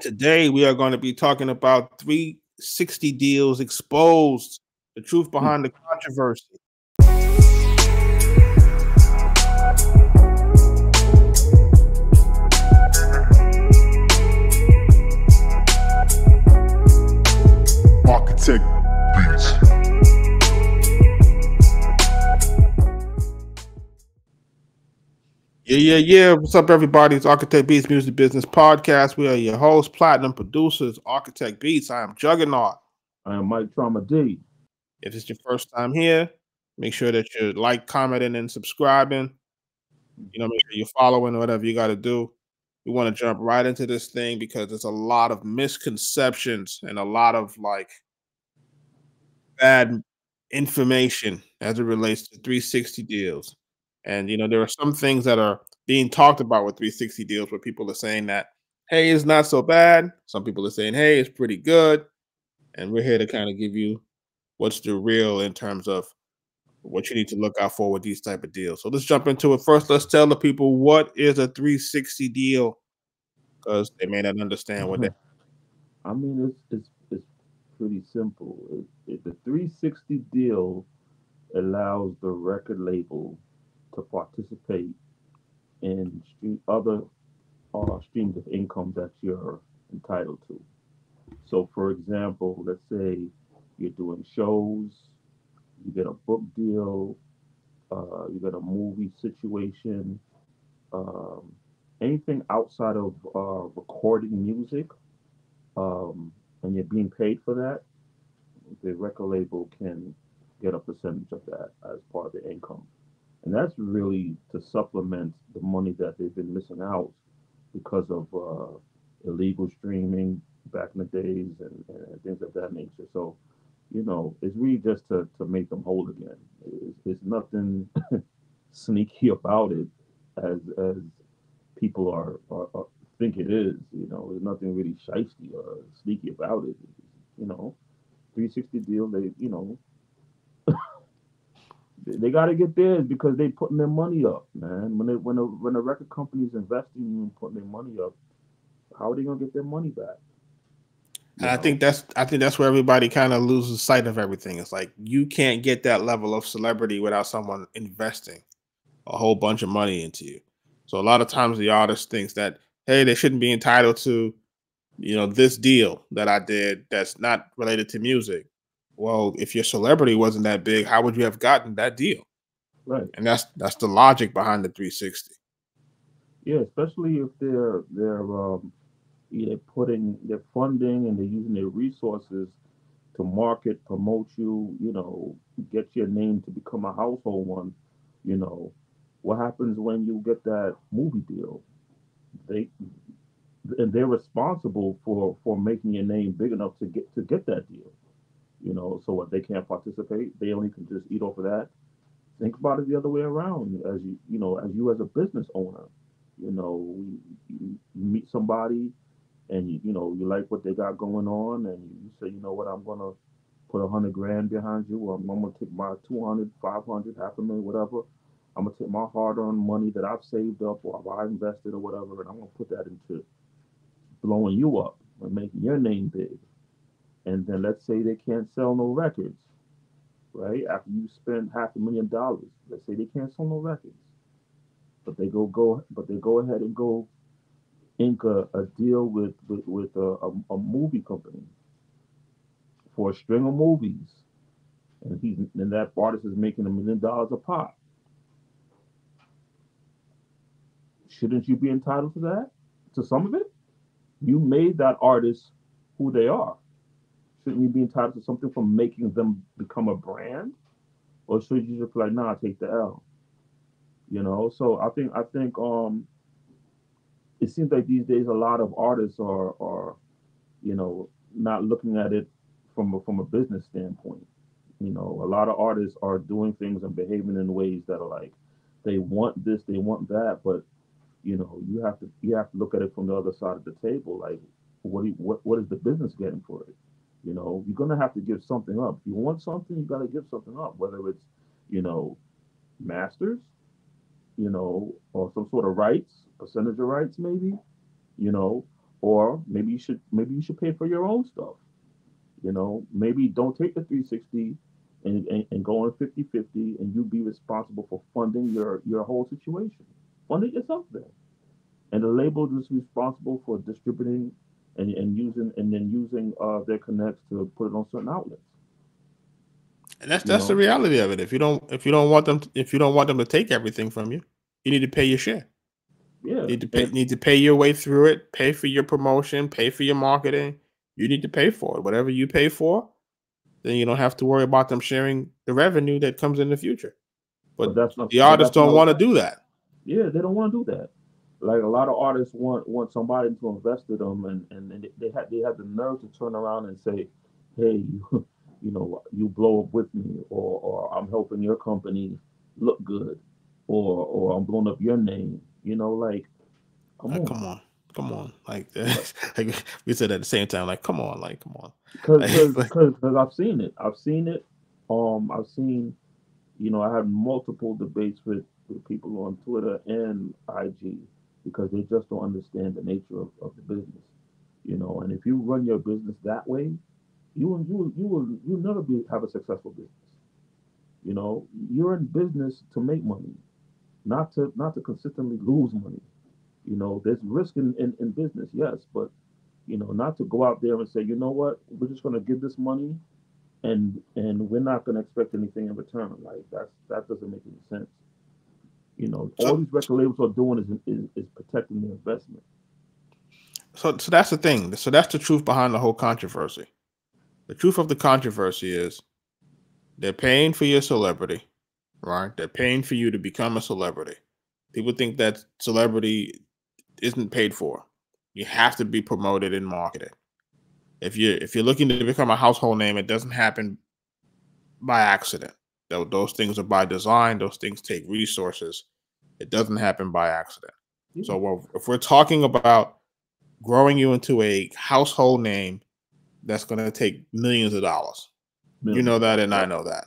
Today we are going to be talking about 360 deals exposed, the truth hmm. behind the controversy. Arkatech Yeah, yeah, yeah. What's up, everybody? It's Arkatech Beatz Music Business Podcast. We are your hosts, platinum producers, Arkatech Beatz. I am Juggernaut. I am Mike Trauma D. If it's your first time here, make sure that you're like, commenting, and subscribing. You know, make sure you're following whatever you got to do. We want to jump right into this thing because there's a lot of misconceptions and a lot of like bad information as it relates to 360 deals. And you know, there are some things that are being talked about with 360 deals where people are saying that, hey, it's not so bad. Some people are saying, hey, it's pretty good. And we're here to kind of give you what's the real in terms of what you need to look out for with these type of deals. So let's jump into it. First, let's tell the people what is a 360 deal because they may not understand what that. I mean, it's it's it's pretty simple. It, it, the 360 deal allows the record label to participate in stream, other uh, streams of income that you're entitled to. So, for example, let's say you're doing shows, you get a book deal, uh, you get a movie situation, um, anything outside of uh, recording music, um, and you're being paid for that, the record label can get a percentage of that as part of the income. And that's really to supplement the money that they've been missing out because of uh, illegal streaming back in the days and, and, things of that nature. So, you know, it's really just to, to make them whole again. It's, it's nothing sneaky about it as as people are, are, are, think it is. You know, there's nothing really shisty or sneaky about it. You know, 360 deal. They, you know, they got to get theirs because they putting their money up, man. When they when a when a record company's investing in and putting their money up, how are they gonna get their money back? And I think that's I think that's where everybody kind of loses sight of everything. It's like you can't get that level of celebrity without someone investing a whole bunch of money into you. So a lot of times the artist thinks that hey, they shouldn't be entitled to, you know, this deal that I did that's not related to music well, if your celebrity wasn't that big, how would you have gotten that deal? Right. And that's that's the logic behind the 360. Yeah, especially if they're they're um they're putting their funding and they're using their resources to market, promote you, you know, get your name to become a household one, you know. What happens when you get that movie deal? They and they're responsible for for making your name big enough to get to get that deal. You know, so what they can't participate, they only can just eat off of that. Think about it the other way around. As you, you know, as you as a business owner, you know, you, meet somebody, and you, you know, you like what they got going on, and you say, you know what, I'm gonna put a hundred grand behind you, or I'm, I'm gonna take my 200, 500, half a million, whatever. I'm gonna take my hard-earned money that I've saved up or I've invested or whatever, and I'm gonna put that into blowing you up and making your name big and then let's say they can't sell no records, right? After you spend half a million dollars, let's say they can't sell no records, but they go go, but they go ahead and go ink a, a deal with with, with a, a, a movie company for a string of movies, and he and that artist is making a million dollars a pop. Shouldn't you be entitled to that? To some of it? You made that artist who they are shouldn't you be entitled to something from making them become a brand? Or should you just be like, nah, take the L? You know, so I think I think um it seems like these days a lot of artists are are, you know, not looking at it from a from a business standpoint. You know, a lot of artists are doing things and behaving in ways that are like they want this, they want that, but you know, you have to you have to look at it from the other side of the table. Like, what do you, what what is the business getting for it? You know, you're gonna have to give something up. If you want something, you gotta give something up, whether it's, you know, masters, you know, or some sort of rights, percentage of rights, maybe, you know, or maybe you should maybe you should pay for your own stuff. You know, maybe don't take the 360 and, and, and go on 50-50 and you be responsible for funding your your whole situation. Fund it yourself then. And the label is responsible for distributing and, and using and then using uh, their connects to put it on certain outlets. And that's that's know? the reality of it. If you don't if you don't want them to, if you don't want them to take everything from you, you need to pay your share. Yeah. You need to pay and, need to pay your way through it, pay for your promotion, pay for your marketing. You need to pay for it. Whatever you pay for, then you don't have to worry about them sharing the revenue that comes in the future. But, but that's not, the artists don't want to do that. Yeah, they don't want to do that. Like a lot of artists want want somebody to invest in them, and and they have they have the nerve to turn around and say, "Hey, you, you know, you blow up with me, or or I'm helping your company look good, or or I'm blowing up your name." You know, like, come like, on, come on, come on, like, like we said at the same time, like, come on, like, come on, because because I've seen it, I've seen it. Um, I've seen, you know, I had multiple debates with, with people on Twitter and IG because they just don't understand the nature of, of the business. You know, and if you run your business that way, you will you will you will you'll never be have a successful business. You know, you're in business to make money, not to not to consistently lose money. You know, there's risk in, in, in business, yes, but you know, not to go out there and say, you know what, we're just gonna give this money and and we're not gonna expect anything in return. Like that's that doesn't make any sense. You know, so, all these record labels are doing is, is, is protecting the investment. So, so that's the thing. So that's the truth behind the whole controversy. The truth of the controversy is they're paying for your celebrity, right? They're paying for you to become a celebrity. People think that celebrity isn't paid for. You have to be promoted and marketed. If you if you're looking to become a household name, it doesn't happen by accident. Those things are by design. Those things take resources. It doesn't happen by accident. So hmm. if we're talking about growing you into a household name, that's going to take millions of dollars. Millions. You know that, and I know that.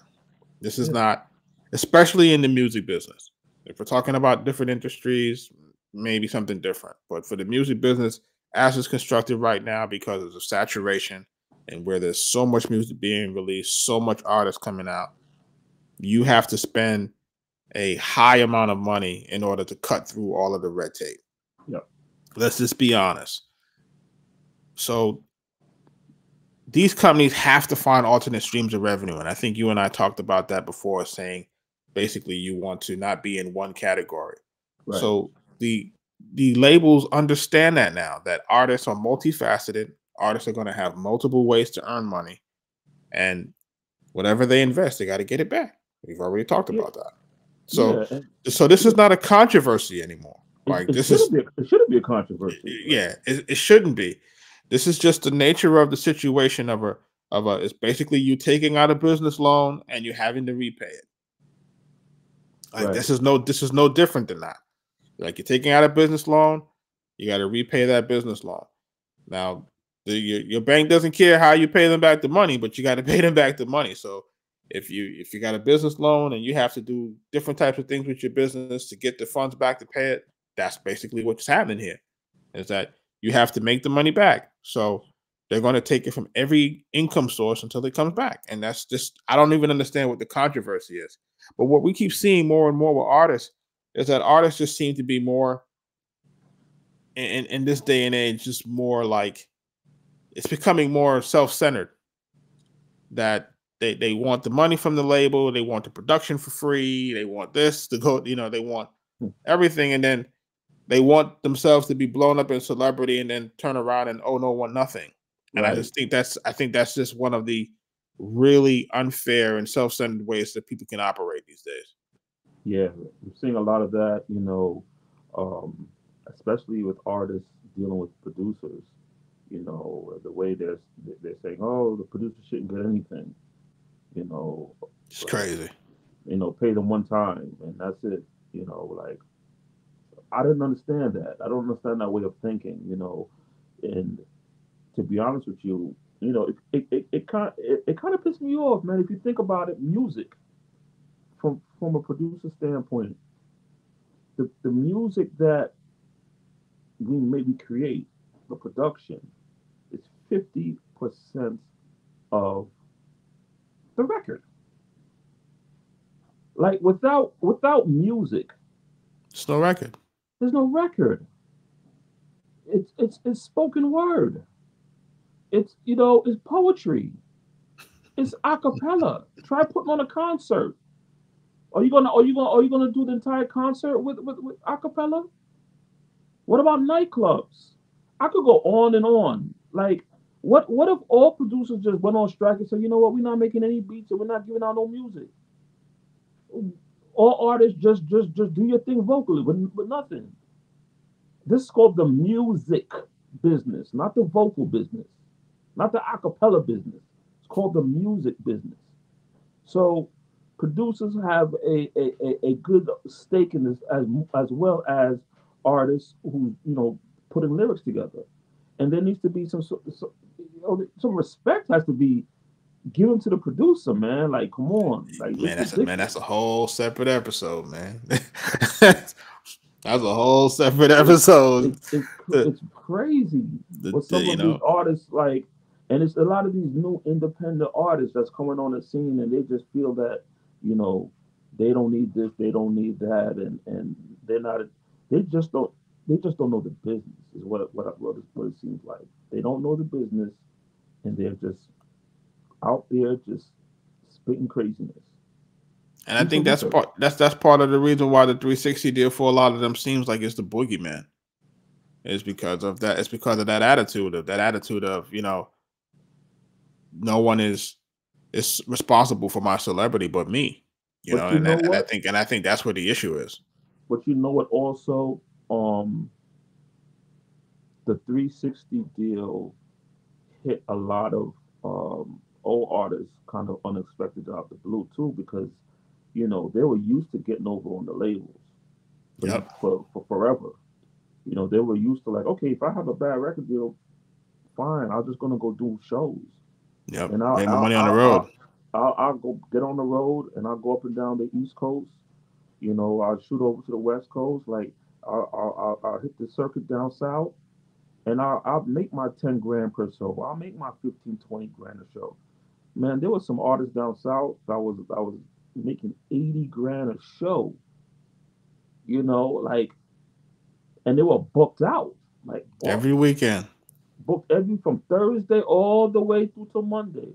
This is yeah. not, especially in the music business. If we're talking about different industries, maybe something different. But for the music business, as it's constructed right now, because of the saturation and where there's so much music being released, so much artists coming out, you have to spend a high amount of money in order to cut through all of the red tape. Yep. Let's just be honest. So these companies have to find alternate streams of revenue. And I think you and I talked about that before, saying basically you want to not be in one category. Right. So the the labels understand that now that artists are multifaceted. Artists are going to have multiple ways to earn money, and whatever they invest, they got to get it back. We've already talked about that. So, yeah. so this is not a controversy anymore. Like it, this is be it shouldn't be a controversy. Yeah, it, it shouldn't be. This is just the nature of the situation of a of a. It's basically you taking out a business loan and you having to repay it. Like right. this is no this is no different than that. Like you're taking out a business loan, you got to repay that business loan. Now, the, your, your bank doesn't care how you pay them back the money, but you got to pay them back the money. So if you if you got a business loan and you have to do different types of things with your business to get the funds back to pay it, that's basically what's happening here. Is that you have to make the money back. So they're going to take it from every income source until it comes back. And that's just I don't even understand what the controversy is. But what we keep seeing more and more with artists is that artists just seem to be more in, in this day and age, just more like it's becoming more self-centered. That they they want the money from the label, they want the production for free, they want this to go, you know, they want hmm. everything, and then they want themselves to be blown up in celebrity and then turn around and oh no one nothing. And right. I just think that's I think that's just one of the really unfair and self-centered ways that people can operate these days. Yeah, we're seeing a lot of that, you know, um, especially with artists dealing with producers. You know, the way they're they're saying, "Oh, the producer shouldn't get anything." You know. It's crazy. You know, pay them one time and that's it. You know, like I didn't understand that. I don't understand that way of thinking, you know. And to be honest with you, you know, it it, it, it kind it, it kind of pissed me off, man. If you think about it, music from from a producer standpoint, the the music that we maybe create the production is 50% of the record. Like without without music, It's no record. there's no record. It's it's it's spoken word. It's you know, it's poetry. It's a cappella. Try putting on a concert. Are you gonna are you gonna are you gonna do the entire concert with with, with a cappella? What about nightclubs? I could go on and on. Like what what if all producers just went on strike and said, you know what, we're not making any beats and we're not giving out no music. All artists just just just do your thing vocally with, with nothing. This is called the music business, not the vocal business, not the a cappella business. It's called the music business. So producers have a, a, a, a good stake in this as as well as artists who you know putting lyrics together. And there needs to be some so- so- you know, some respect has to be given to the producer, man. Like, come on, like Man, that's a man. That's a whole separate episode, man. that's a whole separate episode. It's, it's, it's crazy. The- But the- some you of know, these artists, like, and it's a lot of these new independent artists that's coming on the scene, and they just feel that, you know, they don't need this, they don't need that, and and they're not, they just don't, they just don't know the business. Is what it- what it- what it, what it seems like. They don't know the business, and they're just out there just spitting craziness. and I think that's part. That's that's part of the reason why the 360 deal for a lot of them seems like it's the boogeyman. Is because of that. It's because of that attitude of that attitude of you know. No one is is responsible for my celebrity but me. You But know, you and, know I, and I think and I think that's where the issue is. But you know what? Also, um, the 360 deal hit a lot of um, old artists kind of unexpected out the blue too, because you know they were used to getting over on the labels for, Yep. for, for forever. You know, they were used to like, okay, if I have a bad record deal, fine, I'm just gonna go do shows. Yep. And I'll- Make my I'll- money on the I'll- road. I'll, I'll go get on the road and I'll go up and down the East Coast. You know, I'll shoot over to the West Coast. Like, I'll, I'll, I'll, hit the circuit down south and I'll, I'll make my 10 grand per show. I'll make my 15, 20 grand a show. Man, there was some artists down south that was, I was making 80 grand a show. You know, like, and they were booked out. Like, Every weekend. booked every from Thursday all the way through to Monday.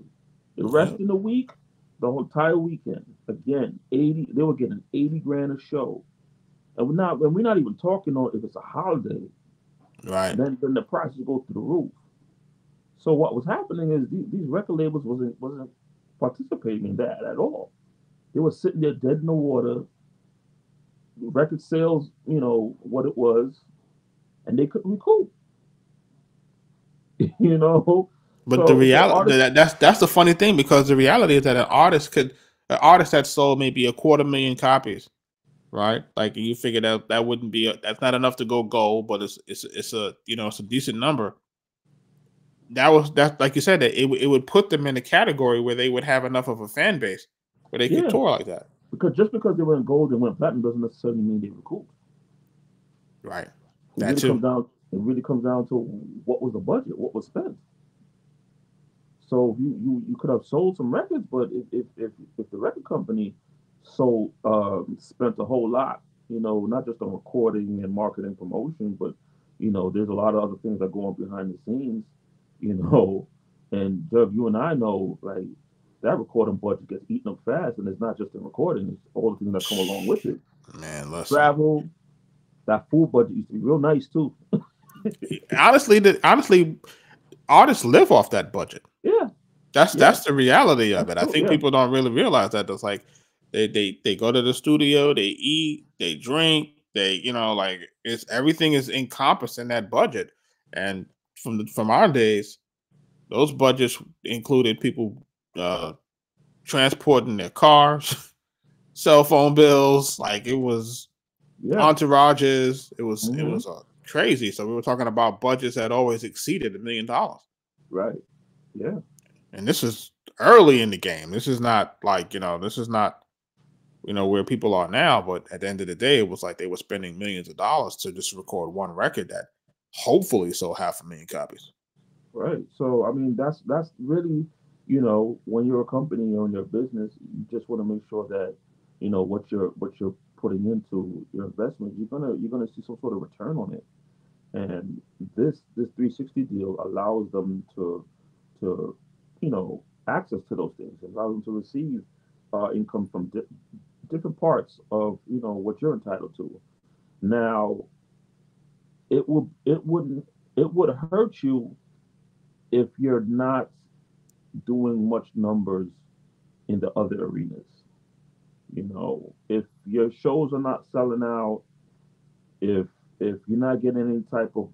The rest in the week, the entire weekend. Again, 80, they were getting 80 grand a show. And we're not and we're not even talking on if it's a holiday, Right. then then the prices go through the roof. So what was happening is these, these record labels wasn't wasn't participating in that at all. They were sitting there dead in the water. Record sales, you know what it was, and they couldn't recoup. you know, But So, the reality that, that's that's the funny thing because the reality is that an artist could an artist that sold maybe a quarter million copies, right? Like you figure out that wouldn't be a, that's not enough to go gold, but it's it's it's a you know it's a decent number. That was that like you said that it would- it would put them in a category where they would have enough of a fan base where they could Yeah. tour like that, because just because they were in gold and went platinum doesn't necessarily mean they were cool. right? It That really too. comes down. It really comes down to what was the budget, what was spent. So you you, you could have sold some records, but if if if, if the record company sold um, spent a whole lot, you know, not just on recording and marketing promotion, but you know, there's a lot of other things that go on behind the scenes, you know. And Jeff, you and I know, like that recording budget gets eaten up fast, and it's not just the recording; it's all the things that come along with it. Man, listen. Travel, that food budget used to be real nice too. honestly, the, honestly, artists live off that budget. Yeah, That's Yeah. that's the reality of it. That's I true, think yeah. people don't really realize that. It's like they they they go to the studio, they eat, they drink, they you know like it's everything is encompassed in that budget. And from the, from our days, those budgets included people uh transporting their cars, cell phone bills. Like it was yeah. entourages. It was it Mhm. was uh, crazy. So we were talking about budgets that always exceeded a million dollars. Right. Yeah. and this is early in the game. This is not like you know, this is not you know where people are now. But at the end of the day, it was like they were spending millions of dollars to just record one record that hopefully sold half a million copies. Right. So I mean, that's that's really, you know, when you're a company or your business, you just want to make sure that, you know, what you're what you're putting into your investment, you're gonna you're gonna see some sort of return on it. And this this 360 deal allows them to to you know access to those things, it allows them to receive uh, income from di- different parts of you know what you're entitled to. Now, it will it wouldn't it would hurt you if you're not doing much numbers in the other arenas. You know, if your shows are not selling out, if if you're not getting any type of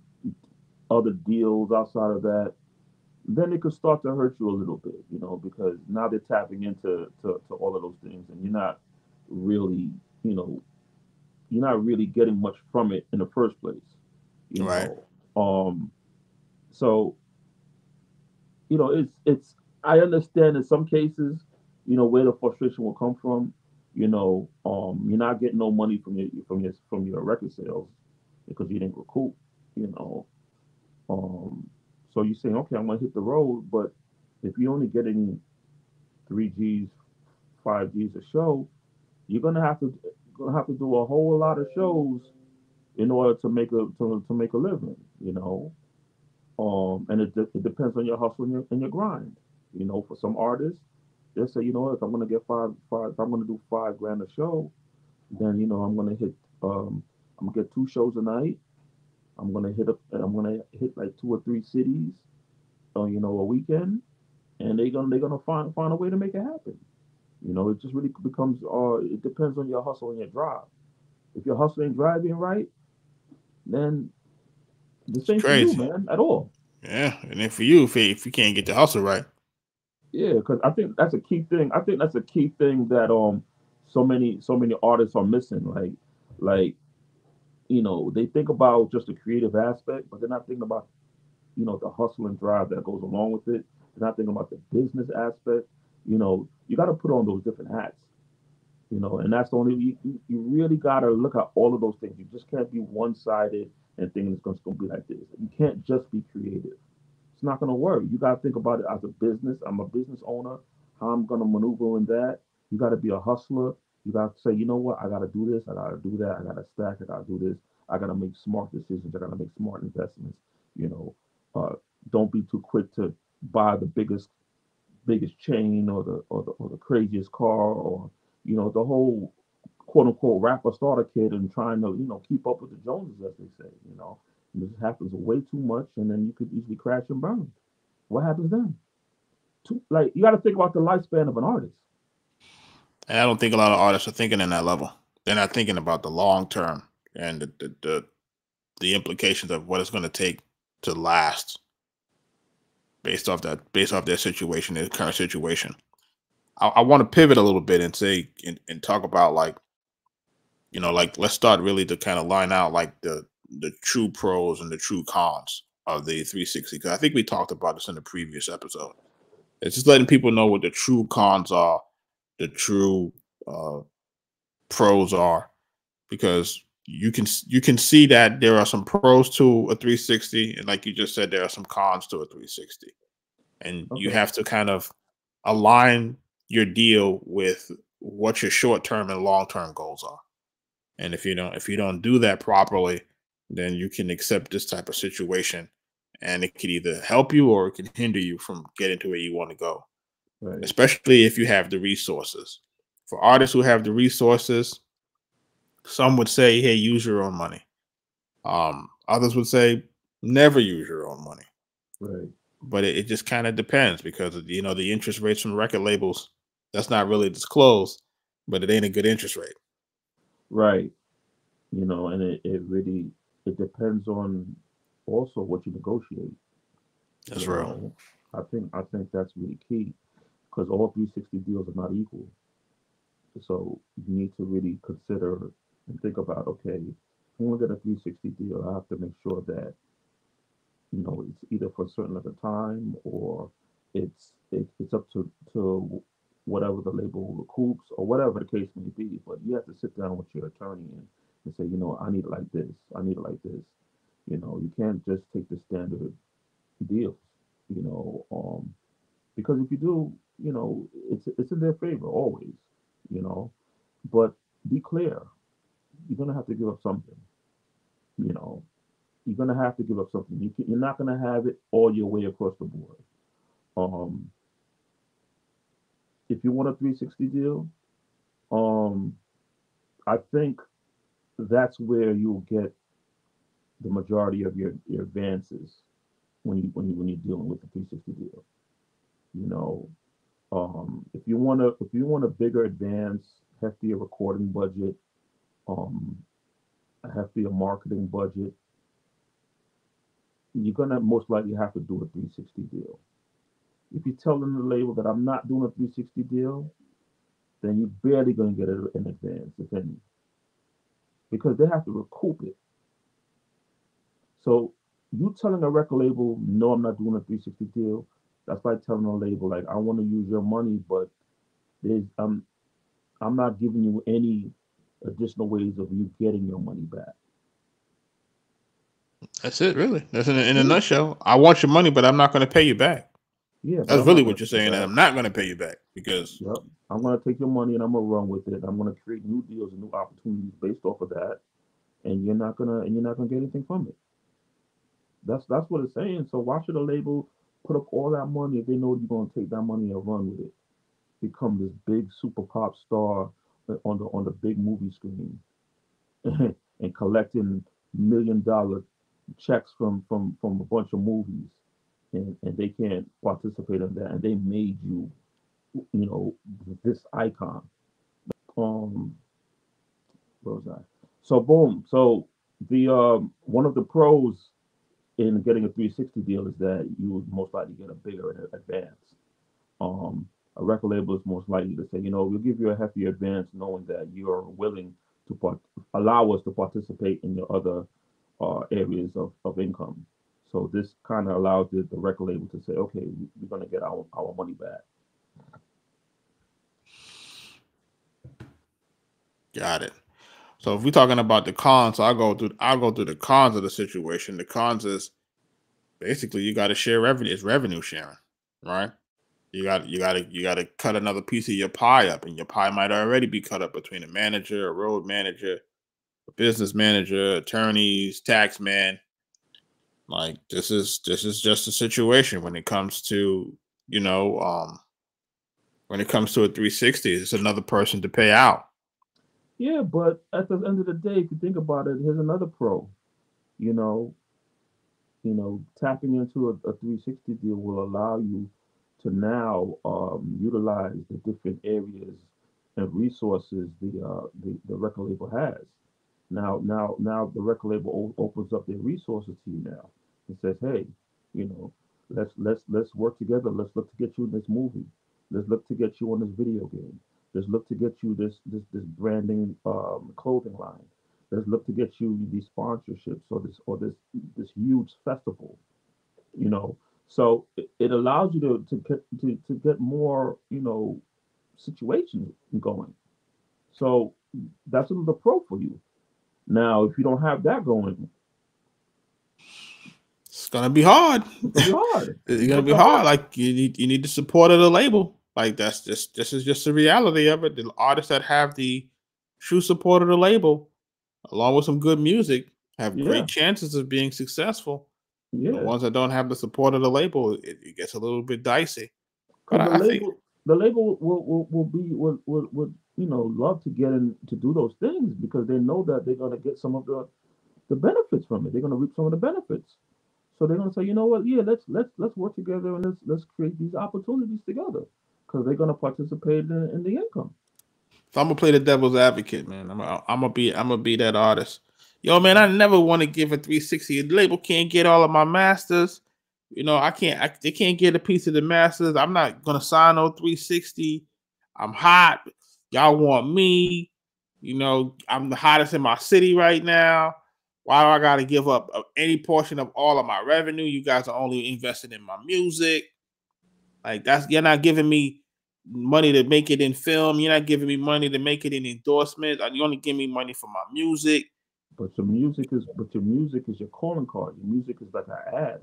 other deals outside of that, then it could start to hurt you a little bit, you know, because now they're tapping into to, to all of those things and you're not really, you know, you're not really getting much from it in the first place. You Right. know. Um so you know, it's it's I understand in some cases, you know, where the frustration will come from. You know, um, you're not getting no money from your from your from your record sales because you didn't recoup. You know, um, so you're saying, okay, I'm gonna hit the road, but if you're only getting three G's, five G's a show, you're gonna have to gonna have to do a whole lot of shows in order to make a to, to make a living. You know, um, and it, it depends on your hustle and your, and your grind. You know, for some artists, they'll say, you know, what, if I'm gonna get five, five, if I'm gonna do five grand a show, then you know I'm gonna hit, um, I'm gonna get two shows a night. I'm gonna hit up, I'm gonna hit like two or three cities, uh, you know, a weekend, and they're gonna they're gonna find find a way to make it happen. You know, it just really becomes, uh, it depends on your hustle and your drive. If your hustle and driving right, then this ain't for crazy. you, man, at all. Yeah, and then for you, if if you can't get the hustle right, Yeah, because I think that's a key thing. I think that's a key thing that um so many so many artists are missing. Like like you know they think about just the creative aspect, but they're not thinking about you know the hustle and drive that goes along with it. They're not thinking about the business aspect. You know you got to put on those different hats. You know, and that's the only you, you really got to look at all of those things. You just can't be one sided and think it's going to be like this. You can't just be creative. It's not going to work. You got to think about it as a business. I'm a business owner. How I'm going to maneuver in that. You got to be a hustler. You got to say, you know what? I got to do this. I got to do that. I got to stack. I got to do this. I got to make smart decisions. I got to make smart investments. You know, uh, don't be too quick to buy the biggest, biggest chain or the or the or the craziest car or you know the whole quote unquote rapper starter kid and trying to you know keep up with the Joneses as they say. You know, this happens way too much, and then you could easily crash and burn. What happens then? Too, like you got to think about the lifespan of an artist. and I don't think a lot of artists are thinking in that level. They're not thinking about the long term and the the the, the implications of what it's going to take to last, based off that based off their situation, their current situation. I, I want to pivot a little bit and say and, and talk about like, you know, like let's start really to kind of line out like the the true pros and the true cons of the 360 because I think we talked about this in the previous episode. It's just letting people know what the true cons are, the true uh, pros are, because you can you can see that there are some pros to a 360, and like you just said, there are some cons to a 360, and you have to kind of align your deal with what your short term and long term goals are. And if you don't if you don't do that properly, then you can accept this type of situation and it could either help you or it can hinder you from getting to where you want to go Right. especially if you have the resources for artists who have the resources some would say hey use your own money um others would say never use your own money Right. but it, it just kind of depends because you know the interest rates from record labels that's not really disclosed but it ain't a good interest rate Right. You know, and it, it really it depends on also what you negotiate. that's you real know. I think I think that's really key because all 360 deals are not equal. So you need to really consider and think about okay, if I'm a 360 deal, I have to make sure that you know it's either for a certain length of time or it's it, it's up to to whatever the label recoups or whatever the case may be. But you have to sit down with your attorney and, and say, you know, I need it like this, I need it like this. You know, you can't just take the standard deals. You know, um, because if you do, you know, it's it's in their favor always. You know, but be clear, you're gonna have to give up something. You know, you're gonna have to give up something. You can, you're not gonna have it all your way across the board. Um, if you want a 360 deal, um, I think that's where you'll get the majority of your, your advances when you when you when you're dealing with the 360 deal. You know, um, if you want to if you want a bigger advance, heftier recording budget, um, a heftier marketing budget, you're gonna most likely have to do a 360 deal. If you're telling the label that I'm not doing a 360 deal, then you're barely gonna get it in advance, if any, because they have to recoup it. So you telling a record label, no, I'm not doing a 360 deal. That's like telling a label, like, I want to use your money, but there's I'm I'm not giving you any additional ways of you getting your money back. That's it, really. That's in a, in a nutshell. I want your money, but I'm not going to pay you back. Yeah, That's really what you're saying. I'm not going to pay you back because Yep. I'm gonna take your money and I'm gonna run with it. I'm gonna create new deals and new opportunities based off of that. And you're not gonna and you're not gonna get anything from it. That's that's what it's saying. So why should a label put up all that money if they know you're gonna take that money and run with it? Become this big super pop star on the on the big movie screen and collecting million dollar checks from from from a bunch of movies. And, and they can't participate in that. And they made you you know this icon. Um where was i? So boom. So the um one of the pros in getting a 360 deal is that you would most likely get a bigger advance. Um a record label is most likely to say you know we'll give you a hefty advance knowing that you're willing to part- allow us to participate in your other uh, areas of, of income so this kind of allows the, the record label to say okay we- we're going to get our, our money back got it. So if we're talking about the cons, I'll go through I'll go through the cons of the situation. The cons is basically you got to share revenue. It's revenue sharing, right? You got you got to you got to cut another piece of your pie up, and your pie might already be cut up between a manager, a road manager, a business manager, attorneys, tax man. Like this is this is just a situation when it comes to you know um when it comes to a 360, it's another person to pay out. Yeah, but at the end of the day, if you think about it, here's another pro. You know, you know, tapping into a, a 360 deal will allow you to now um, utilize the different areas and resources the uh, the, the record label has. Now, now, now the record label opens up their resources to you now and says, "Hey, you know, let's let's let's work together. Let's look to get you in this movie. Let's look to get you on this video game. Let's look to get you this this this branding um, clothing line. Let's look to get you these sponsorships or this or this this huge festival. You know, so it, it allows you to to get to, to get more you know situations going. So that's another pro for you. Now, if you don't have that going, It's gonna be hard. it's gonna be hard. It's gonna be hard. Like you need you need the support of the label. Like that's just this is just the reality of it. The artists that have the true support of the label, along with some good music, have Yeah. great chances of being successful. Yeah. The ones that don't have the support of the label, it, it gets a little bit dicey. But I, the I think label, the label will, will, will be will, will, will you know love to get in to do those things because they know that they're gonna get some of the the benefits from it. They're gonna reap some of the benefits. So they're gonna say, you know what, yeah, let's let's let's work together and let's let's create these opportunities together because they're gonna participate in, in the income. So I'm gonna play the devil's advocate, man. I'm gonna, I'm gonna be I'm gonna be that artist. Yo, man, I never want to give a 360. The label can't get all of my masters. You know, I can't. I, they can't get a piece of the masters. I'm not gonna sign no 360. I'm hot. Y'all want me. You know, I'm the hottest in my city right now. Why do I got to give up uh, any portion of all of my revenue? You guys are only invested in my music. Like that's you're not giving me money to make it in film. You're not giving me money to make it in endorsements. You only give me money for my music. But your music is but your music is your calling card. Your music is like an ad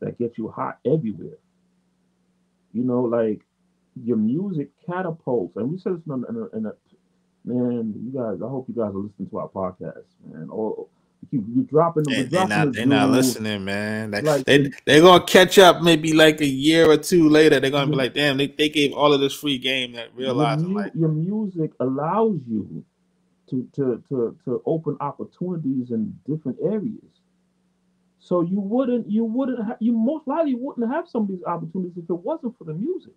that gets you hot everywhere. You know, like your music catapults. And we said this in a, in a, in a man, you guys. I hope you guys are listening to our podcast, man. Or you you dropping them. They, we're they're dropping not. They're not listening, man. Like, Like- they they're gonna catch up maybe like a year or two later. They're gonna be like, damn, they, they gave all of this free game that your, realizing mu- like, your music allows you to, to to to open opportunities in different areas. So you wouldn't you wouldn't ha- you most likely wouldn't have some of these opportunities if it wasn't for the music.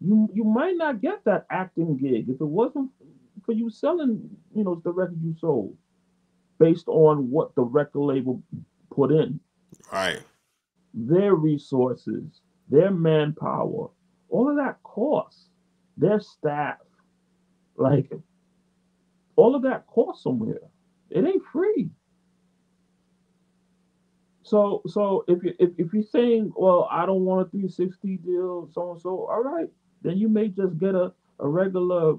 You you might not get that acting gig if it wasn't for you selling you know the record you sold based on what the record label put in right, their resources, their manpower, all of that costs, their staff, like all of that costs somewhere. It ain't free. So so if you if, if you're saying, well, I don't want a 360 deal, so and so, all right, then you may just get a, a regular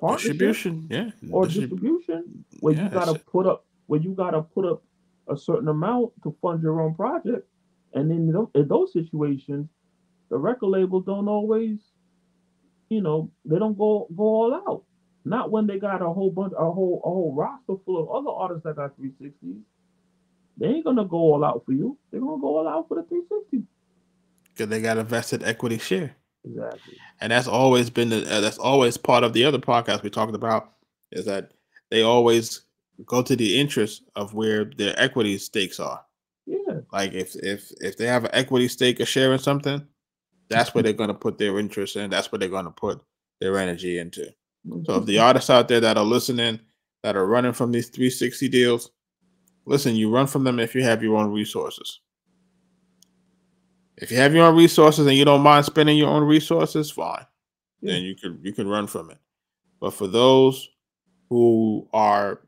partnership distribution, yeah, or Distrib- distribution where yeah, you gotta put up where you gotta put up a certain amount to fund your own project, and then in those situations, the record labels don't always, you know, they don't go go all out. Not when they got a whole bunch, a whole a whole roster full of other artists that got 360s. They ain't gonna go all out for you. They're gonna go all out for the 360. because they got a vested equity share. Exactly. and that's always been the, uh, that's always part of the other podcast we talked about is that they always go to the interest of where their equity stakes are Yeah. like if if if they have an equity stake a share in something that's where they're going to put their interest in that's where they're going to put their energy into so if the artists out there that are listening that are running from these 360 deals listen you run from them if you have your own resources if you have your own resources and you don't mind spending your own resources fine Yeah. then you can you can run from it. But for those who are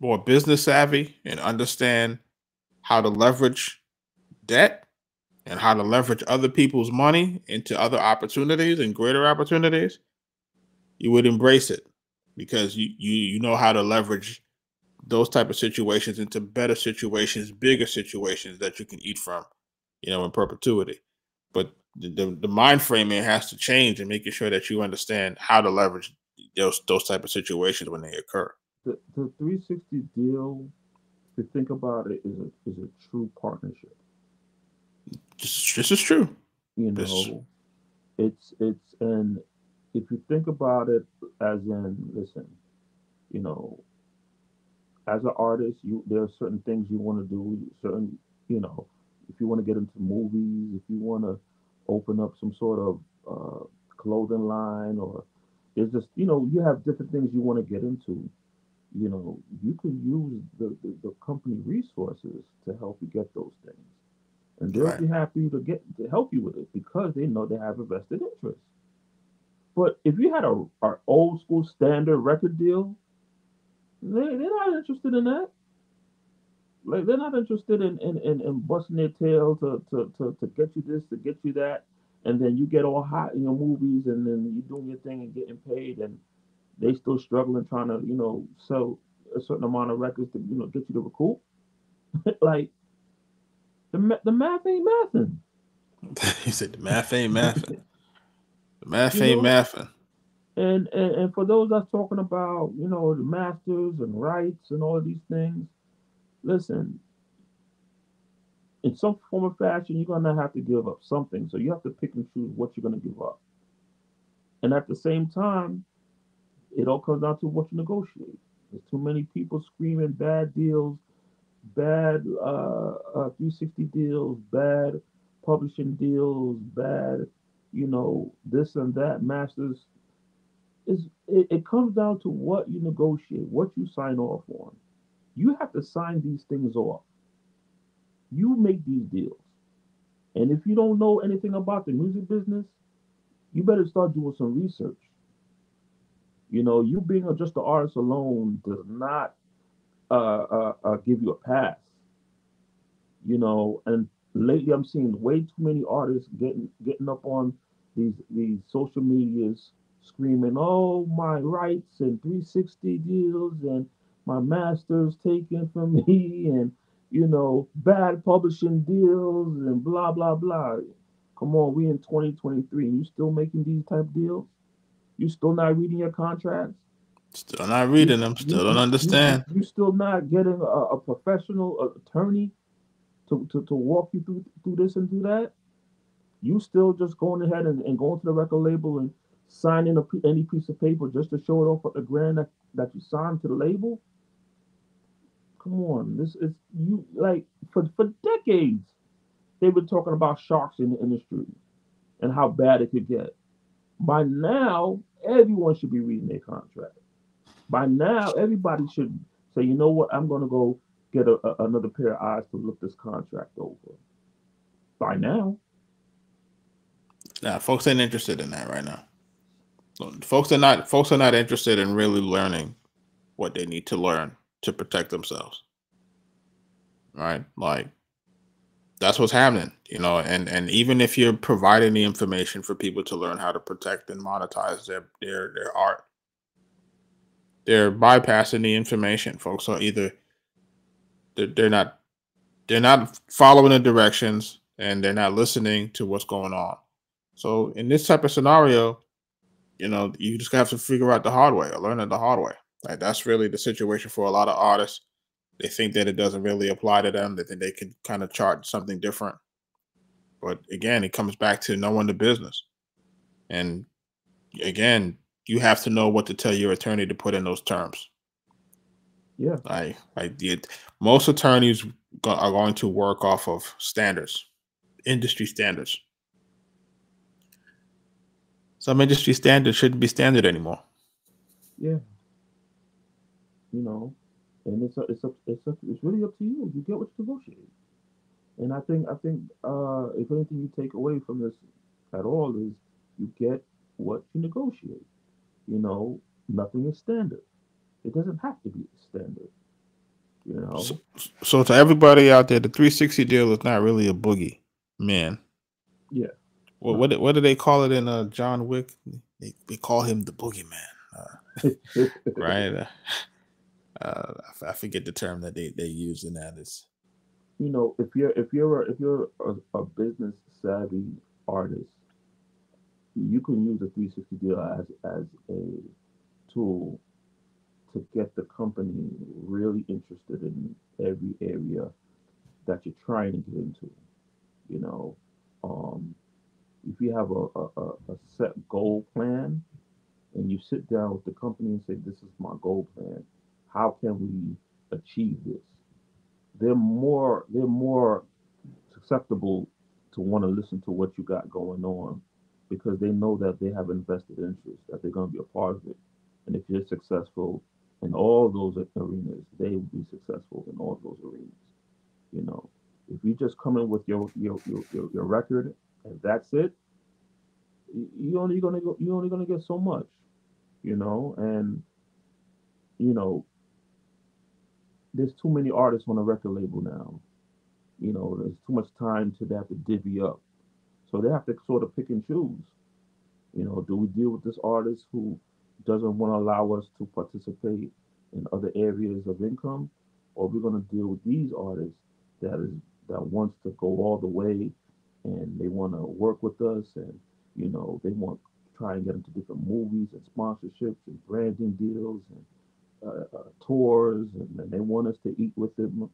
more business savvy and understand how to leverage debt and how to leverage other people's money into other opportunities and greater opportunities, you would embrace it because you you you know how to leverage those type of situations into better situations, bigger situations that you can eat from, you know, in perpetuity. But the, the, the mind framing has to change and making sure that you understand how to leverage those those type of situations when they occur. the, the 360 deal, if you think about it, is a is a true partnership. Just this is true. You This- know, it's it's and if you think about it as in listen, you know, as an artist, you there are certain things you want to do, certain you know, if you want to get into movies, if you want to open up some sort of uh, clothing line, or there's just you know you have different things you want to get into. You know, you can use the, the, the company resources to help you get those things, and they'll Right. be happy to get to help you with it because they know they have a vested interest. But if you had a, a old school standard record deal, they, they're not interested in that. Like they're not interested in in, in, in busting their tail to, to, to, to get you this, to get you that, and then you get all hot in your movies and then you're doing your thing and getting paid and they still struggling trying to, you know, sell a certain amount of records to, you know, get you to recoup. like the the math ain't mathing. he said the math ain't mathing. Math You ain't know? mathing. And, and and for those that's talking about, you know, the masters and rights and all of these things, listen, in some form or fashion, you're gonna have to give up something. So you have to pick and choose what you're gonna give up. And at the same time, it all comes down to what you negotiate. There's too many people screaming bad deals, bad uh, uh 360 deals, bad publishing deals, bad, you know, this and that, masters is it, it comes down to what you negotiate, what you sign off on. You have to sign these things off. You make these deals. And if you don't know anything about the music business, you better start doing some research. You know, you being just an artist alone does not uh, uh, uh, give you a pass. You know, and lately I'm seeing way too many artists getting getting up on these these social medias screaming, "Oh, my rights and 360 deals and my master's taken from me and you know bad publishing deals and blah blah blah. Come on, we in 2023 and you still making these type deals? You still not reading your contracts? Still not reading them. Still You- don't you- understand. You, still not getting a, a professional attorney to, to, to walk you through through this and do that. You still just going ahead and, and going to the record label and signing a, any piece of paper just to show it off at the grand that, that you signed to the label. Come on, this is you like for for decades they've been talking about sharks in the industry and how bad it could get. By now, everyone should be reading their contract. By now, everybody should say, you know what, I'm going to go get a, a- another pair of eyes to look this contract over. By now, Nah, folks ain't interested in that right now. Folks are not. Folks are not interested in really learning what they need to learn to protect themselves. Right? Like that's what's happening, you know. And and even if you're providing the information for people to learn how to protect and monetize their their their art, they're bypassing the information. Folks are either they're, they're not they're not following the directions and they're not listening to what's going on. So in this type of scenario, you know, you just have to figure out the hard way or learn it the hard way. Like that's really the situation for a lot of artists. They think that it doesn't really apply to them, that they can kind of chart something different. But again, it comes back to knowing the business. And again, you have to know what to tell your attorney to put in those terms. yeah, I I did. Most attorneys are going to work off of standards, industry standards. Some industry standards shouldn't be standard anymore. yeah. You know, and it's a, it's a, it's a, it's really up to you. You get what you negotiate. And I think I think uh, if anything you take away from this at all is you get what you negotiate. You know, nothing is standard. It doesn't have to be standard. You know, So, so to everybody out there, the 360 deal is not really a boogie, man. Yeah. What what, do- what do they call it in uh, John Wick? They, they call him the boogeyman, uh, right? Uh, uh, I I forget the term that they, they use in that. It's you know, if you're if you're a, if you're a, a business savvy artist, you can use a 360 deal as as a tool to get the company really interested in every area that you're trying to get into. You know, um, if you have a, a, a- set goal plan and you sit down with the company and say, This is my goal plan, how can we achieve this? They're more they're more susceptible to want to listen to what you got going on because they know that they have invested interest, that they're going to be a part of it. And if you're successful in all those arenas, they will be successful in all those arenas. You know, if you just come in with your your your, your, your record and that's it, you only gonna go you only gonna get so much, you know, and you know, there's too many artists on a record label now. You know, there's too much time to they have to divvy up. So they have to sort of pick and choose. You know, do we deal with this artist who doesn't want to allow us to participate in other areas of income, or we're to deal with these artists that is that wants to go all the way and they want to work with us and you know they want to try and get into different movies and sponsorships and branding deals and uh, uh, tours and, and they want us to eat with them.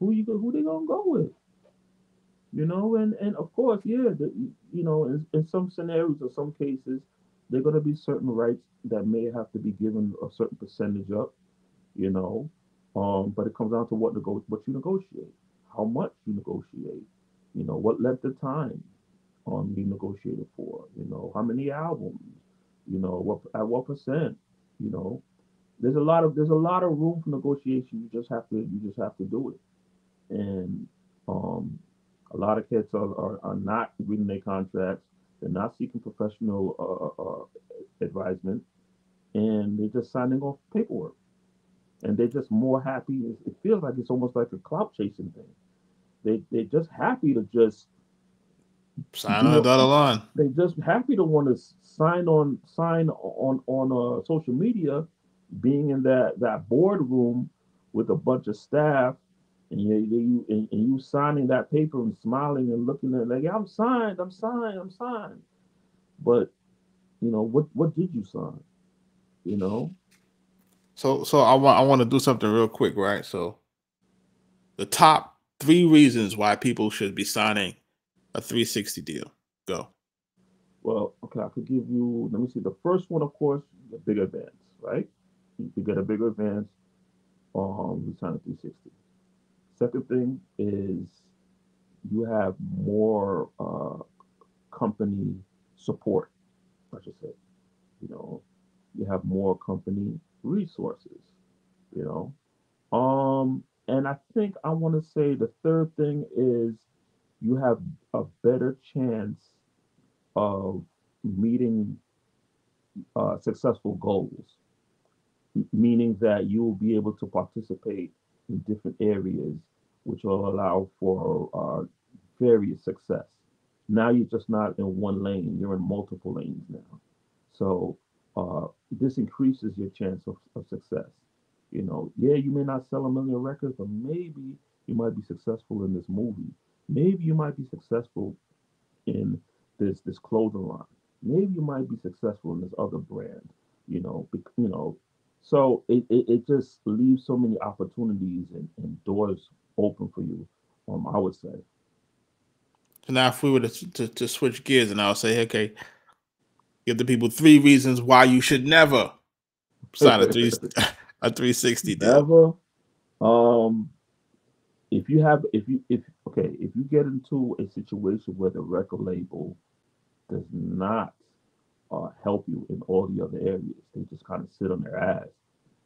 Who you go? Who they gonna go with? You know, and and of course, yeah, the, you know, in, in some scenarios or some cases, there are gonna be certain rights that may have to be given a certain percentage up. You know, um, but it comes down to what nego- what you negotiate, how much you negotiate. You know, what length of time um you negotiated for. You know, how many albums. You know, what at what percent. You know, there's a lot of there's a lot of room for negotiation. You just have to you just have to do it. And um, a lot of kids are, are, are not reading their contracts. They're not seeking professional uh, uh, advisement, and they're just signing off paperwork. And they're just more happy. It feels like it's almost like a clout chasing thing. They they're just happy to just sign on the dotted line. they just happy to want to sign on sign on on uh, social media being in that that boardroom with a bunch of staff and you, you and, and, you signing that paper and smiling and looking at it like I'm signed, I'm signed, I'm signed. But you know what what did you sign? You know. So so I want I want to do something real quick, right? So the top three reasons why people should be signing a 360 deal. Go. Well, okay, I could give you. Let me see. The first one, of course, the big advance, right? You could get a bigger advance. Um, we sign a 360. Second thing is you have more uh, company support. I should say, you know, you have more company resources. You know, um, and I think I want to say the third thing is you have a better chance of meeting uh, successful goals, meaning that you will be able to participate in different areas, which will allow for uh, various success. Now you're just not in one lane, you're in multiple lanes now. So uh, this increases your chance of, of success. You know, yeah, you may not sell a million records, but maybe you might be successful in this movie. Maybe you might be successful in this this clothing line. Maybe you might be successful in this other brand. You know, you know. So it, it, it just leaves so many opportunities and, and doors open for you. Um, I would say. So now, if we were to, to, to switch gears, and I'll say, okay, give the people three reasons why you should never sign a three a 360 deal. Never. Um, if you have, if you, if okay, if you get into a situation where the record label does not uh, help you in all the other areas, they just kind of sit on their ass,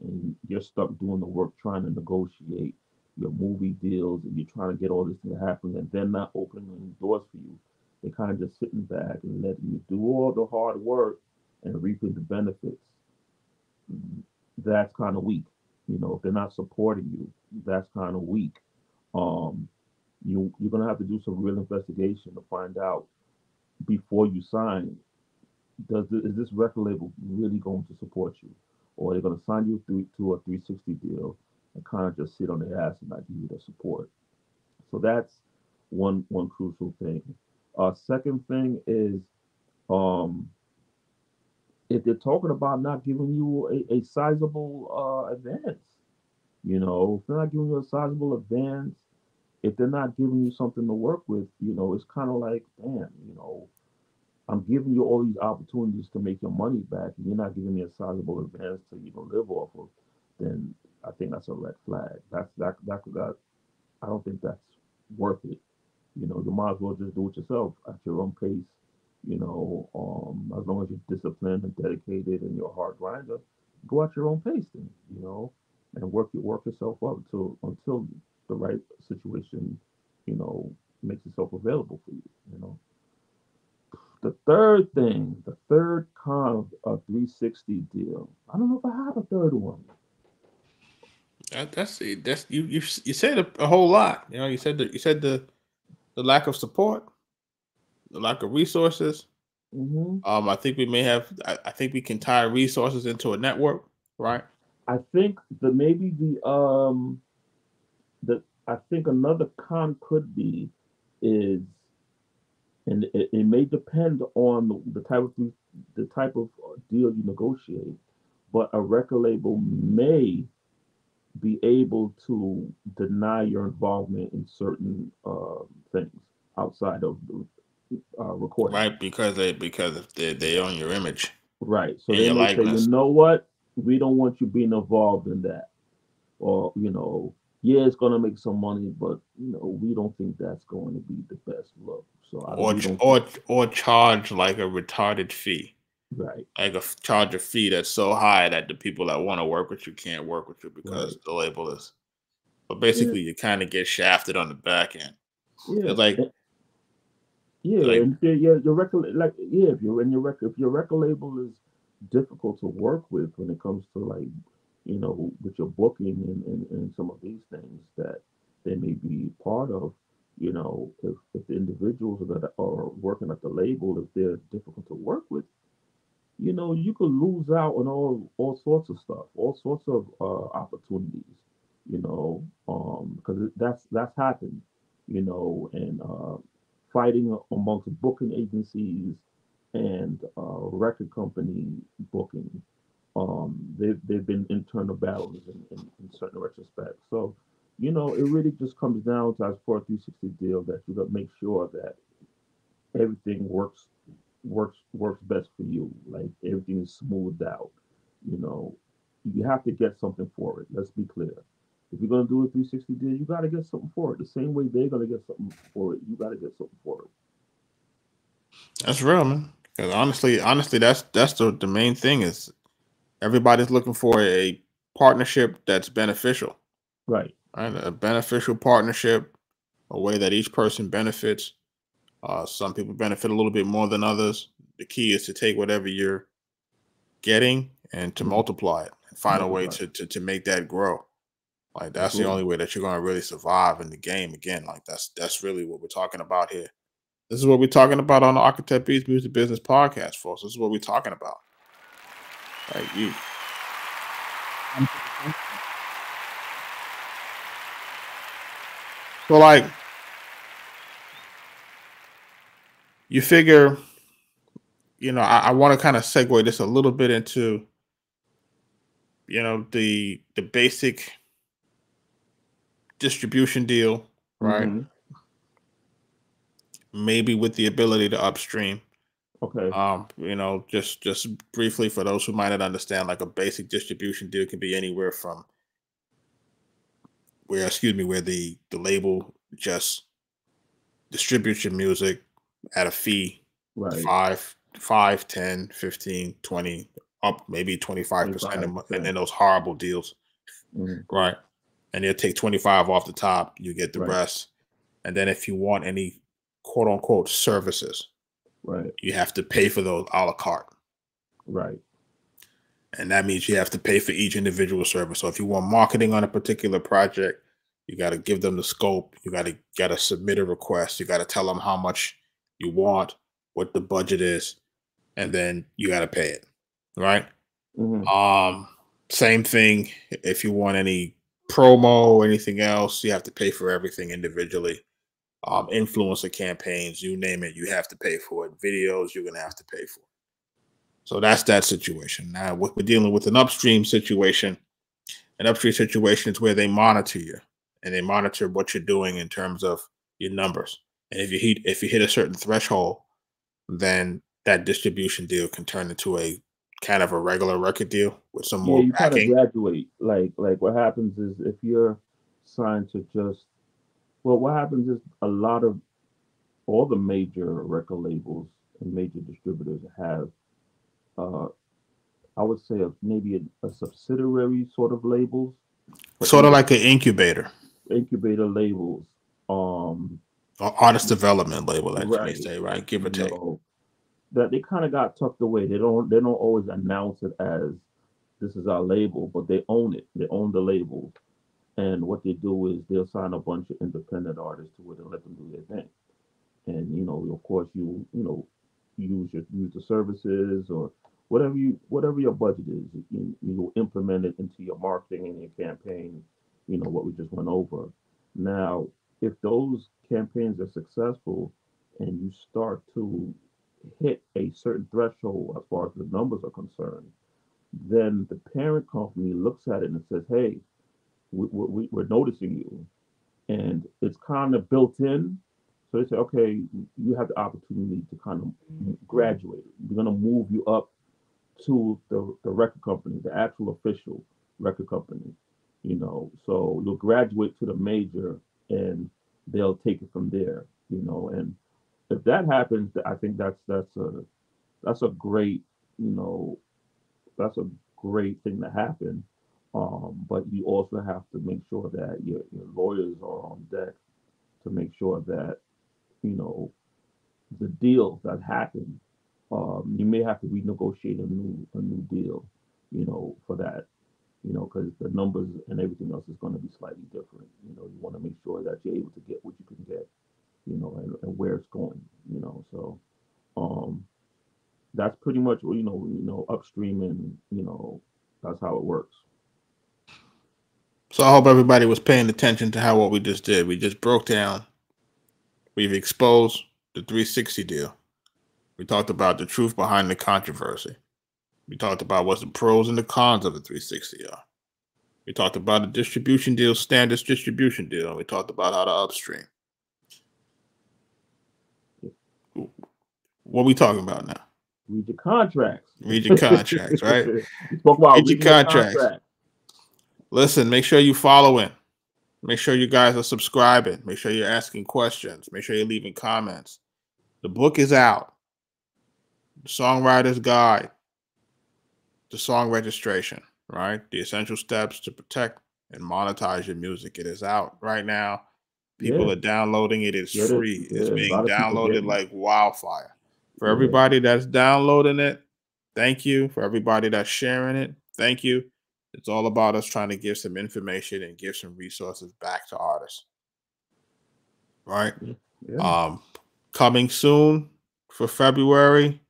and you're stuck doing the work trying to negotiate your movie deals, and you're trying to get all this to happen, and they're not opening doors for you. They're kind of just sitting back and letting you do all the hard work and reaping the benefits that's kind of weak. You know, if they're not supporting you, that's kind of weak. Um, you you're gonna have to do some real investigation to find out before you sign. Does this, is this record label really going to support you, or are they to sign you through to a 360 deal and kind of just sit on their ass and not give you the support? So that's one one crucial thing. Uh, second thing is um, if they're talking about not giving you a, a sizable uh, advance, you know, if they're not giving you a sizable advance, if they're not giving you something to work with, you know, it's kind of like, damn, you know, I'm giving you all these opportunities to make your money back, and you're not giving me a sizable advance to even live off of, then I think that's a red flag. That's that that that I don't think that's worth it. You know, you might as well just do it yourself at your own pace you know, um, as long as you're disciplined and dedicated and you're a hard grinder, go at your own pace then, you know, and work work yourself up until until the right situation, you know, makes itself available for you, you know. The third thing, the third con of a 360 deal. I don't know if I have a third one. That, that's that's you you you said a, a, whole lot. You know, you said that you said the the lack of support lack of resources. Mm-hmm. Um, I think we may have. I, I, think we can tie resources into a network, right? I think the maybe the um, the I think another con could be is, and it, it may depend on the, the type of the type of deal you negotiate, but a record label may be able to deny your involvement in certain uh, things outside of the uh, recording. Right, because they because they they own your image. Right. So they may say, you know what, we don't want you being involved in that, or you know, yeah, it's gonna make some money, but you know, we don't think that's going to be the best look. So I or or or charge like a retarded fee. Right. Like a charge a fee that's so high that the people that want to work with you can't work with you because right. the label is. But basically, yeah. you kind of get shafted on the back end. Yeah. It's like yeah, like, and yeah, yeah, your record like yeah, if you're in your record if your record label is difficult to work with when it comes to like, you know, with your booking and, and, and some of these things that they may be part of, you know, if, if the individuals that are working at the label, if they're difficult to work with, you know, you could lose out on all all sorts of stuff, all sorts of uh, opportunities, you know, um because that's that's happened, you know, and uh, fighting amongst booking agencies and uh, record company booking. Um, they've, they've been internal battles in, in, in certain retrospects. So, you know, it really just comes down to as for a 360 deal that you got to make sure that everything works works works best for you. Like everything is smoothed out. You know, you have to get something for it. Let's be clear. If you're gonna do a 360 deal, you gotta get something for it. The same way they're gonna get something for it, you gotta get something for it. That's real, man. Because honestly, honestly, that's that's the, the main thing is everybody's looking for a partnership that's beneficial. Right. Right. A beneficial partnership, a way that each person benefits. Uh, some people benefit a little bit more than others. The key is to take whatever you're getting and to mm-hmm. multiply it and find a way to, to to make that grow. Like that's the only way that you're gonna really survive in the game. Again, like that's that's really what we're talking about here. This is what we're talking about on the Arkatech Beatz Music Business Podcast, folks. This is what we're talking about. Like you. So like you figure, you know, I, I want to kind of segue this a little bit into, you know, the the basic distribution deal, right? Mm-hmm. Maybe with the ability to upstream. Okay. Um, you know, just just briefly for those who might not understand, like a basic distribution deal can be anywhere from where, excuse me, where the the label just distributes your music at a fee, right? Five, five, 10, 15, 20, up maybe 25%, and then those horrible deals, mm-hmm. right? And they'll take 25 off the top. You get the right. rest. And then if you want any quote unquote services, right, you have to pay for those a la carte. Right. And that means you have to pay for each individual service. So if you want marketing on a particular project, you got to give them the scope. You got to got to submit a request. You got to tell them how much you want, what the budget is, and then you got to pay it. Right. Mm-hmm. Um. Same thing if you want any promo anything else, you have to pay for everything individually. Um, influencer campaigns, you name it, you have to pay for it. Videos, you're gonna have to pay for. So that's that situation. Now we're dealing with an upstream situation. An upstream situation is where they monitor you and they monitor what you're doing in terms of your numbers. And if you hit if you hit a certain threshold, then that distribution deal can turn into a kind of a regular record deal with some more yeah, you kind of graduate. Like like what happens is if you're signed to just well, what happens is a lot of all the major record labels and major distributors have uh I would say a, maybe a, a subsidiary sort of labels. Sort of like an incubator. Incubator labels. Um artist development label, that right. you may say, right? Give or take. That they kind of got tucked away. They don't they don't always announce it as this is our label, but they own it. They own the label. And what they do is they'll sign a bunch of independent artists to it and let them do their thing. And you know, of course, you you know, use your use the services or whatever you whatever your budget is, you, you implement it into your marketing and your campaign. You know what we just went over. Now, if those campaigns are successful and you start to hit a certain threshold as far as the numbers are concerned, then the parent company looks at it and says, "Hey, we, we, we're noticing you," and it's kind of built in. So they say, "Okay, you have the opportunity to kind of graduate. We're going to move you up to the, the record company, the actual official record company. You know, so you'll graduate to the major, and they'll take it from there. You know, and if that happens, I think that's that's a that's a great you know that's a great thing to happen. Um, but you also have to make sure that your, your lawyers are on deck to make sure that you know the deals that happen. Um, you may have to renegotiate a new a new deal, you know, for that, you know, because the numbers and everything else is going to be slightly different. You know, you want to make sure that you're able to get what you can get you know, and, and where it's going, you know. So um, that's pretty much you know you know upstream and you know that's how it works. So I hope everybody was paying attention to how what we just did. We just broke down. We've exposed the 360 deal. We talked about the truth behind the controversy. We talked about what the pros and the cons of the 360 are. We talked about the distribution deal, standards distribution deal, and we talked about how to upstream. What are we talking about now? Read your contracts. Read your contracts, right? We spoke about Read your contracts. contract. Listen, make sure you following. Make sure you guys are subscribing. Make sure you're asking questions. Make sure you're leaving comments. The book is out. The Songwriter's Guide. The song registration, right? The essential steps to protect and monetize your music. It is out right now. People Yeah. are downloading it. It's Yeah, free. It's Yeah, being lot of people downloaded like wildfire. For everybody that's downloading it, thank you. For everybody that's sharing it, thank you. It's all about us trying to give some information and give some resources back to artists. Right? Yeah. Um coming soon for February.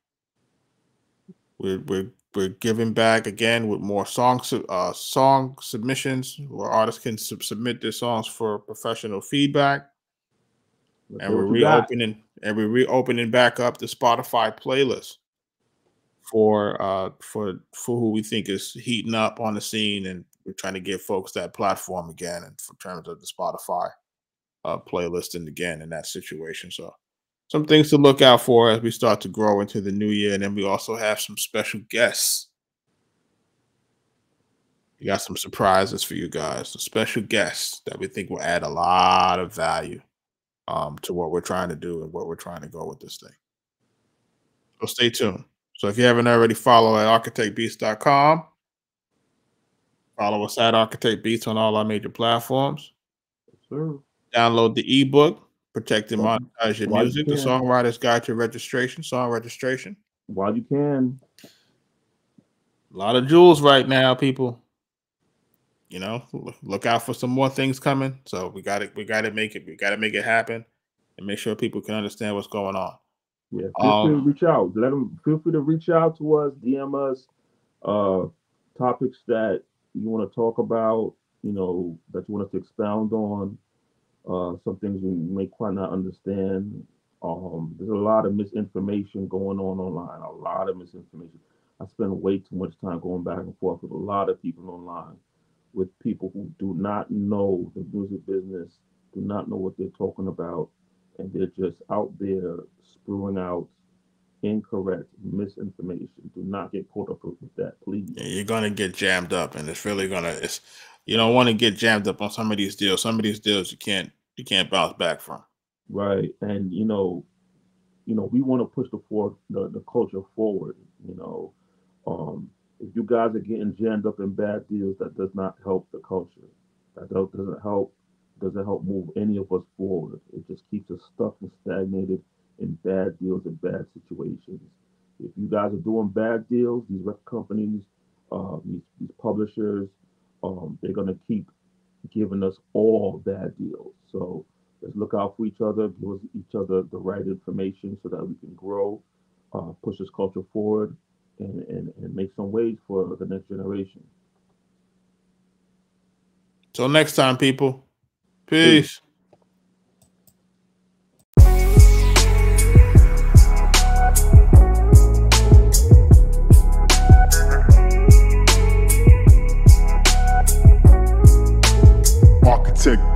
We're we're we're giving back again with more song uh song submissions where artists can sub- submit their songs for professional feedback Let's and we're reopening and we're reopening back up the Spotify playlist for uh for for who we think is heating up on the scene and we're trying to give folks that platform again and for terms of the Spotify uh playlist and again in that situation. So some things to look out for as we start to grow into the new year and then we also have some special guests. We got some surprises for you guys, some special guests that we think will add a lot of value um, to what we're trying to do and what we're trying to go with this thing. So stay tuned. So if you haven't already, follow at arkatechbeatz.com. Follow us at Arkatech Beatz on all our major platforms. Sure. Download the ebook, Protect and Monetize Your while you Music, the. Songwriter's Guide to Registration, Song Registration. While you can. A lot of jewels right now, people. You know, look- out for some more things coming. So we got to we got to make it we got to make it happen and make sure people can understand what's going on. Yeah, feel free to Um, reach out. Let them feel free to reach out to us, DM us, uh, topics that you want to talk about. You know that you want us to expound on. Uh, some things you may quite not understand. Um, there's a lot of misinformation going on online. A lot of misinformation. I spend way too much time going back and forth with a lot of people online, with people who do not know the music business, do not know what they're talking about, and they're just out there spewing out incorrect misinformation. Do not get caught up with that, please. Yeah, you're gonna get jammed up, and it's really gonna. It's you don't want to get jammed up on some of these deals. Some of these deals you can't you can't bounce back from. Right. And you know, you know, we want to push the for the, the culture forward. You know, um, if you guys are getting jammed up in bad deals, that does not help the culture. That do- doesn't help doesn't help move any of us forward. It just keeps us stuck and stagnated in bad deals and bad situations. If you guys are doing bad deals, these record companies, um, these, these publishers, um, they're gonna keep giving us all bad deals. So let's look out for each other, give us each other the right information so that we can grow, uh, push this culture forward, and, and, and make some waves for the next generation. Till next time, people. Peace. Peace. Arkatech